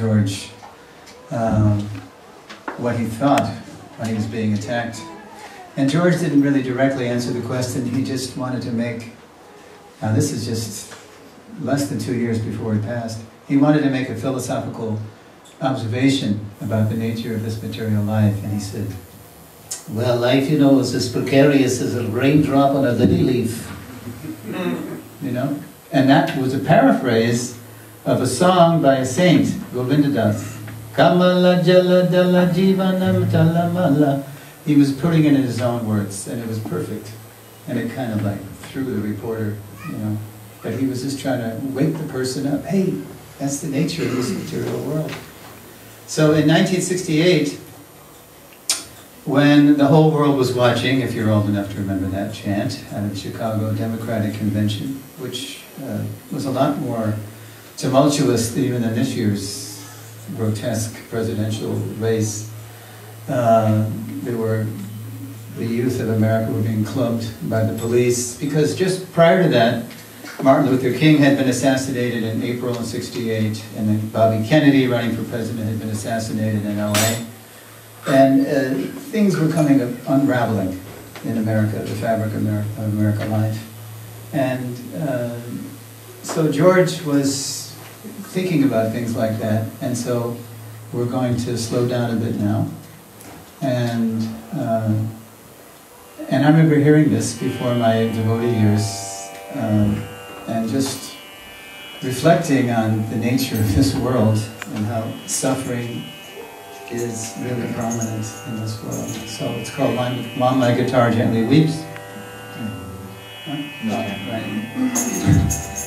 George um, what he thought when he was being attacked. And George didn't really directly answer the question, he just wanted to make, now this is just less than two years before he passed, he wanted to make a philosophical observation about the nature of this material life, and he said, Well, life, you know, is as precarious as a raindrop on a lily leaf. You know? And that was a paraphrase of a song by a saint, Govinda Das. Kamala Jala Dala Jivanam Talamala. He was putting it in his own words, and it was perfect. And it kind of like threw the reporter, you know. But he was just trying to wake the person up. Hey, that's the nature of this material world. So in 1968, when the whole world was watching, if you're old enough to remember that chant, at the Chicago Democratic Convention, which uh, was a lot more tumultuous even in this year's grotesque presidential race. Uh, there were the youth of America were being clubbed by the police because just prior to that, Martin Luther King had been assassinated in April of 68, and then Bobby Kennedy, running for president, had been assassinated in LA. And uh, things were coming unraveling in America, the fabric of America, of American life. And uh, so George was thinking about things like that, and so we're going to slow down a bit now. And uh, and I remember hearing this before my devotee years, um, and just reflecting on the nature of this world and how suffering is really prominent in this world. So it's called While My Guitar Gently Weeps. No. Right.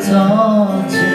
走走。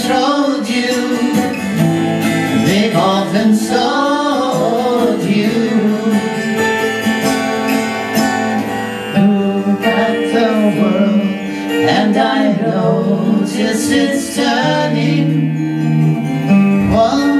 controlled you. They've often sold you. Look at the world And I notice it's turning. One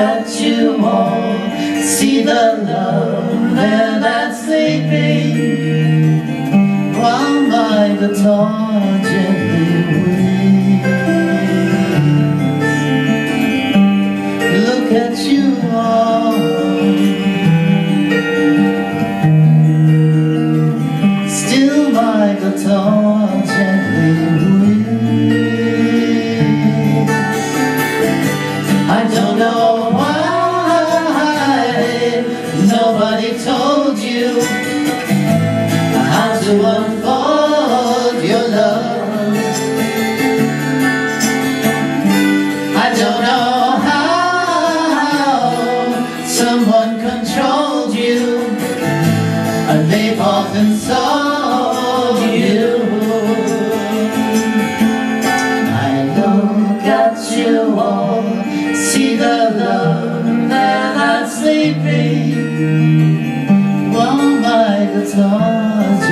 that you hold See the love that's sleeping. While my guitar gently weeps Look at you all. Still my guitar gently weeps someone controlled you, and they've often sold you. I look at you all, see the love that I'm sleeping, just